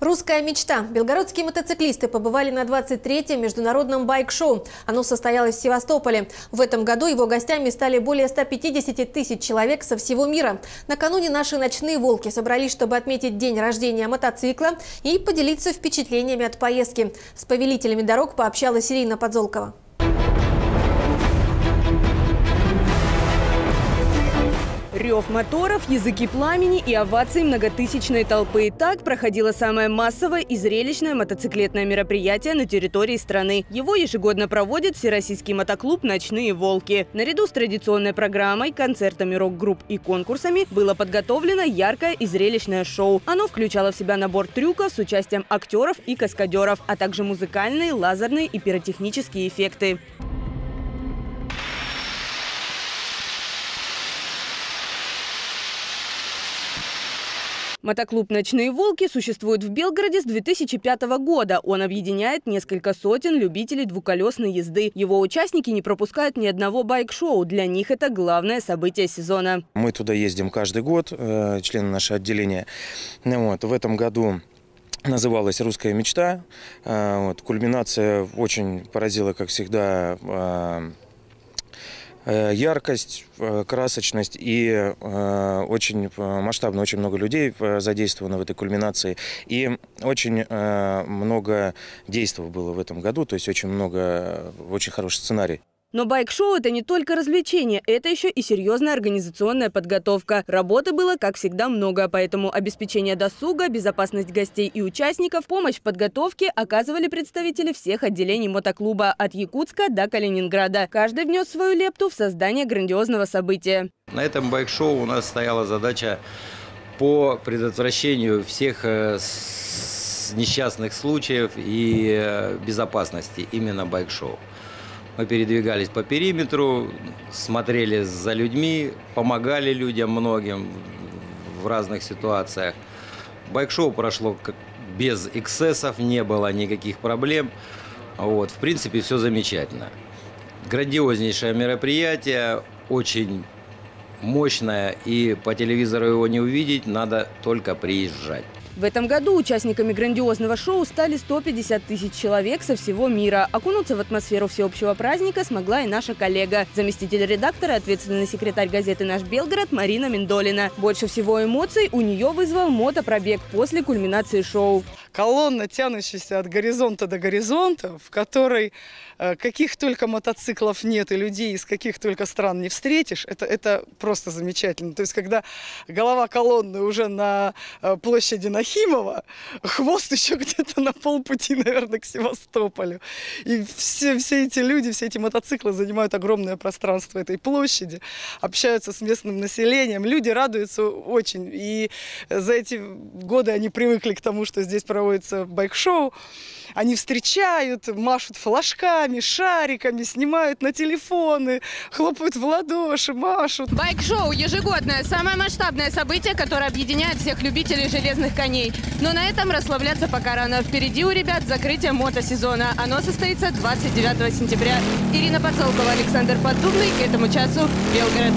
Русская мечта. Белгородские мотоциклисты побывали на 23-м международном байк-шоу. Оно состоялось в Севастополе. В этом году его гостями стали более 150 тысяч человек со всего мира. Накануне наши ночные волки собрались, чтобы отметить день рождения мотоцикла и поделиться впечатлениями от поездки. С повелителями дорог пообщалась Ирина Подзолкова. Рев моторов, языки пламени и овации многотысячной толпы. Так проходило самое массовое и зрелищное мотоциклетное мероприятие на территории страны. Его ежегодно проводит Всероссийский мотоклуб «Ночные волки». Наряду с традиционной программой, концертами рок-групп и конкурсами было подготовлено яркое и зрелищное шоу. Оно включало в себя набор трюков с участием актеров и каскадеров, а также музыкальные, лазерные и пиротехнические эффекты. Мотоклуб «Ночные волки» существует в Белгороде с 2005 года. Он объединяет несколько сотен любителей двуколесной езды. Его участники не пропускают ни одного байк-шоу. Для них это главное событие сезона. Мы туда ездим каждый год, э, члены нашего отделения. Вот. В этом году называлась «Русская мечта». Э, вот. Кульминация очень поразила, как всегда, э, яркость, э, красочность и э, очень масштабно, очень много людей задействовано в этой кульминации. И очень много действий было в этом году, то есть очень много, очень хороший сценарий. Но байк-шоу – это не только развлечение, это еще и серьезная организационная подготовка. Работы было, как всегда, много, поэтому обеспечение досуга, безопасность гостей и участников, помощь в подготовке оказывали представители всех отделений мотоклуба от Якутска до Калининграда. Каждый внес свою лепту в создание грандиозного события. На этом байк-шоу у нас стояла задача по предотвращению всех э, несчастных случаев и э, безопасности именно байк-шоу. Мы передвигались по периметру, смотрели за людьми, помогали людям многим в разных ситуациях. Байк-шоу прошло без эксцессов, не было никаких проблем. Вот, в принципе, все замечательно. Грандиознейшее мероприятие, очень мощное, и по телевизору его не увидеть, надо только приезжать. В этом году участниками грандиозного шоу стали 150 тысяч человек со всего мира. Окунуться в атмосферу всеобщего праздника смогла и наша коллега, заместитель редактора, ответственный секретарь газеты «Наш Белгород» Марина Миндолина. Больше всего эмоций у нее вызвал мотопробег после кульминации шоу. Колонна, тянущаяся от горизонта до горизонта, в которой э, каких только мотоциклов нет и людей из каких только стран не встретишь, это, это просто замечательно. То есть, когда голова колонны уже на э, площади на Нахимова, хвост еще где-то на полпути, наверное, к Севастополю. И все, все эти люди, все эти мотоциклы занимают огромное пространство этой площади, общаются с местным населением. Люди радуются очень. И за эти годы они привыкли к тому, что здесь проводится байк-шоу. Они встречают, машут флажками, шариками, снимают на телефоны, хлопают в ладоши, машут. Байк-шоу – ежегодное, самое масштабное событие, которое объединяет всех любителей железных коней. Но на этом расслабляться пока рано. Впереди у ребят закрытие мотосезона. Оно состоится 29 сентября. Ирина Подзолкова, Александр Поддубный. К этому часу Белгород.